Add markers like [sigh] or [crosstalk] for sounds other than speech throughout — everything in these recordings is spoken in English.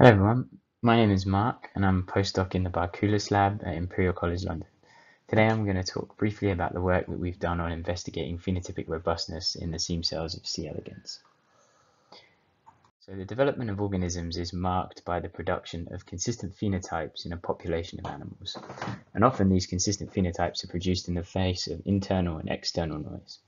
Hello everyone, my name is Mark and I'm a postdoc in the Barkoulas lab at Imperial College London. Today I'm going to talk briefly about the work that we've done on investigating phenotypic robustness in the seam cells of C. elegans. So the development of organisms is marked by the production of consistent phenotypes in a population of animals. And often these consistent phenotypes are produced in the face of internal and external noise.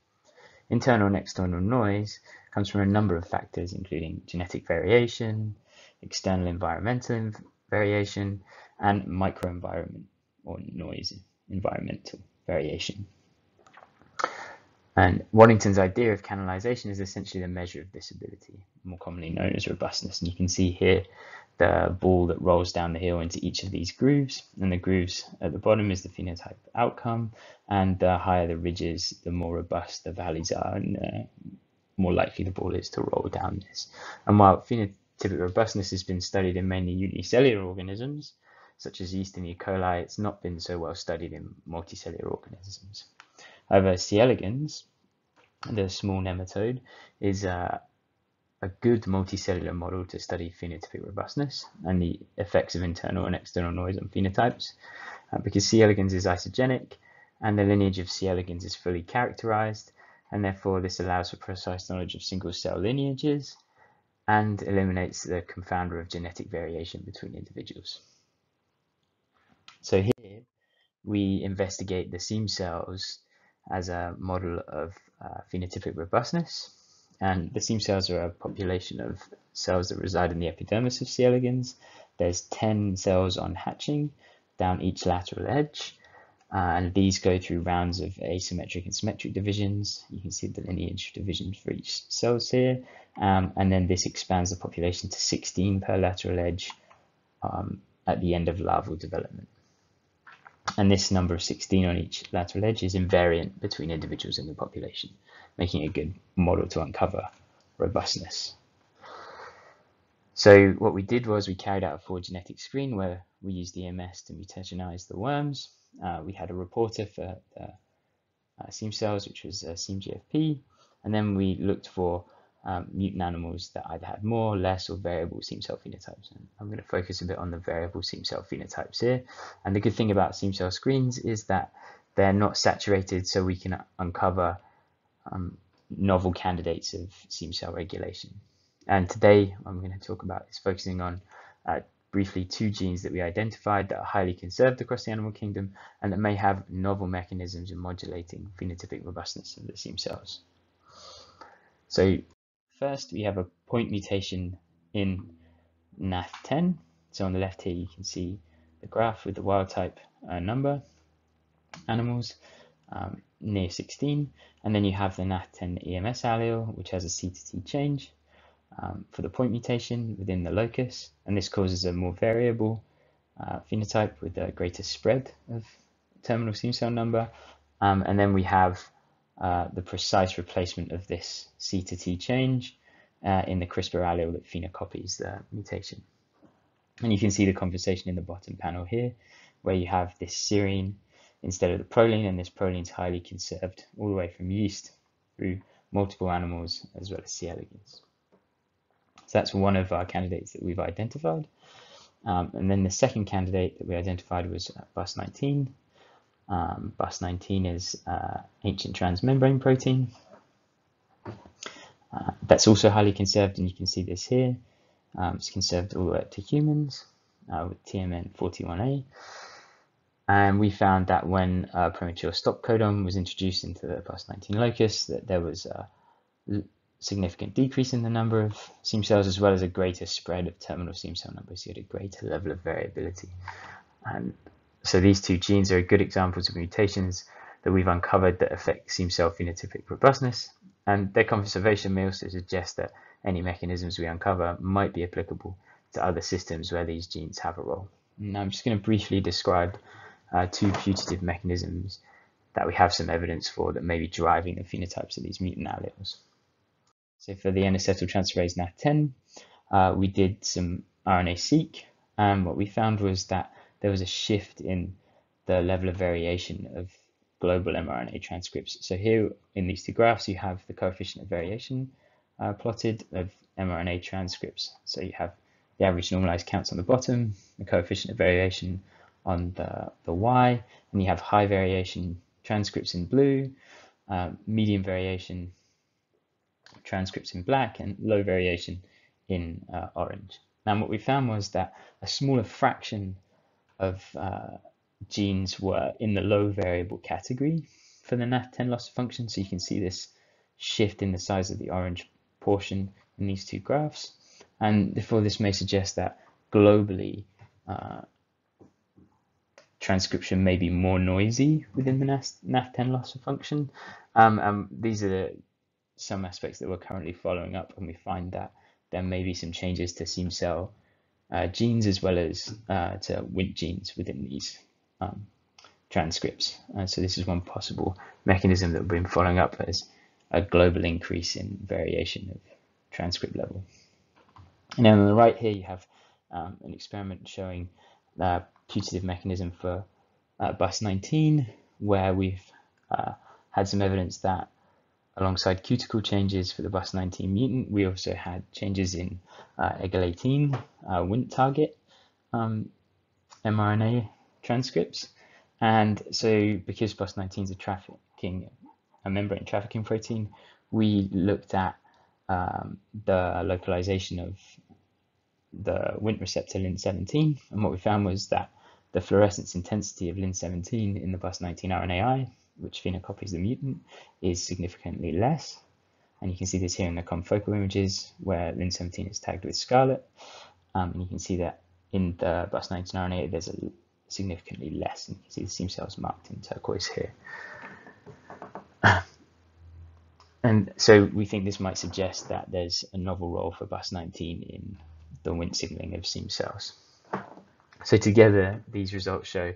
Internal and external noise comes from a number of factors including genetic variation, external environmental variation, and microenvironment or noise environmental variation. And Waddington's idea of canalization is essentially the measure of this ability, more commonly known as robustness. And you can see here the ball that rolls down the hill into each of these grooves. And the grooves at the bottom is the phenotype outcome. And the higher the ridges, the more robust the valleys are, and uh, more likely the ball is to roll down this. And while phenotype Robustness has been studied in mainly unicellular organisms, such as yeast and E. coli. It's not been so well studied in multicellular organisms. However, C. elegans, the small nematode, is a, a good multicellular model to study phenotypic robustness and the effects of internal and external noise on phenotypes. Uh, because C. elegans is isogenic and the lineage of C. elegans is fully characterized, and therefore this allows for precise knowledge of single cell lineages and eliminates the confounder of genetic variation between individuals. So here we investigate the seam cells as a model of uh, phenotypic robustness. And the seam cells are a population of cells that reside in the epidermis of C. elegans. There's 10 cells on hatching down each lateral edge. Uh, and these go through rounds of asymmetric and symmetric divisions. You can see the lineage divisions for each cells here. Um, and then this expands the population to 16 per lateral edge um, at the end of larval development. And this number of 16 on each lateral edge is invariant between individuals in the population, making a good model to uncover robustness. So what we did was we carried out a forward genetic screen where we used EMS to mutagenize the worms uh, we had a reporter for the uh, seam cells, which was uh, seam GFP, and then we looked for um, mutant animals that either had more, less, or variable seam cell phenotypes. And I'm going to focus a bit on the variable seam cell phenotypes here. And the good thing about seam cell screens is that they're not saturated, so we can uncover um, novel candidates of seam cell regulation. And today I'm going to talk about is focusing on uh, briefly two genes that we identified that are highly conserved across the animal kingdom and that may have novel mechanisms in modulating phenotypic robustness of the seam cells. So first we have a point mutation in NAT10. So on the left here you can see the graph with the wild type uh, number animals um, near 16 and then you have the NAT10 EMS allele which has a C to T change um, for the point mutation within the locus, and this causes a more variable uh, phenotype with a greater spread of terminal seam cell number. Um, and then we have uh, the precise replacement of this C to T change uh, in the CRISPR allele that phenocopies the mutation. And you can see the conversation in the bottom panel here, where you have this serine instead of the proline, and this proline is highly conserved all the way from yeast through multiple animals as well as C. elegans. So that's one of our candidates that we've identified. Um, and then the second candidate that we identified was uh, BUS19. Um, BUS19 is uh, ancient transmembrane protein. Uh, that's also highly conserved, and you can see this here. Um, it's conserved all the way up to humans uh, with TMEM41A. And we found that when a premature stop codon was introduced into the BUS19 locus, that there was a significant decrease in the number of seam cells as well as a greater spread of terminal seam cell numbers. You a greater level of variability. And so these two genes are good examples of mutations that we've uncovered that affect seam cell phenotypic robustness. And their conservation may also suggest that any mechanisms we uncover might be applicable to other systems where these genes have a role. Now I'm just going to briefly describe uh, two putative mechanisms that we have some evidence for that may be driving the phenotypes of these mutant alleles. So for the N-acetyltransferase NAT10, uh, we did some RNA-seq, and what we found was that there was a shift in the level of variation of global mRNA transcripts. So here in these two graphs, you have the coefficient of variation uh, plotted of mRNA transcripts. So you have the average normalized counts on the bottom, the coefficient of variation on the, the y, and you have high variation transcripts in blue, uh, medium variation transcripts in black, and low variation in uh, orange. And what we found was that a smaller fraction of uh, genes were in the low variable category for the NAT10 loss of function. So you can see this shift in the size of the orange portion in these two graphs. And therefore, this may suggest that globally, uh, transcription may be more noisy within the NAT10 loss of function. Um, and these are the, some aspects that we're currently following up, and we find that there may be some changes to seam cell uh, genes as well as uh, to Wnt genes within these um, transcripts. And so this is one possible mechanism that we've been following up as a global increase in variation of transcript level. And then on the right here, you have um, an experiment showing the putative mechanism for uh, BUS19, where we've uh, had some evidence that alongside cuticle changes for the BUS19 mutant, we also had changes in uh, EGL18 uh, Wnt target um, mRNA transcripts. And so because BUS19 is a trafficking, a membrane trafficking protein, we looked at um, the localization of the Wnt receptor Lin17. And what we found was that the fluorescence intensity of Lin17 in the BUS19 RNAi, which phenocopies the mutant, is significantly less. And you can see this here in the confocal images where Lin17 is tagged with scarlet. Um, and you can see that in the BUS19 RNA, there's a significantly less. And you can see the seam cells marked in turquoise here. [coughs] And so we think this might suggest that there's a novel role for BUS19 in the Wnt signaling of seam cells. So together, these results show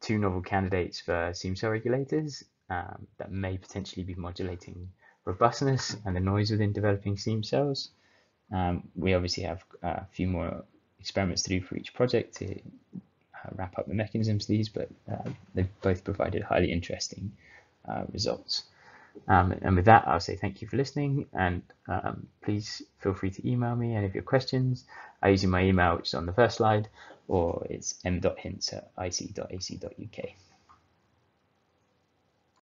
two novel candidates for seam cell regulators um, that may potentially be modulating robustness and the noise within developing seam cells. Um, we obviously have a few more experiments to do for each project to uh, wrap up the mechanisms of these, but uh, they've both provided highly interesting uh, results. Um, and with that, I'll say thank you for listening and um, please feel free to email me any of your questions. I use my email, which is on the first slide, or it's m.hints at ic.ac.uk.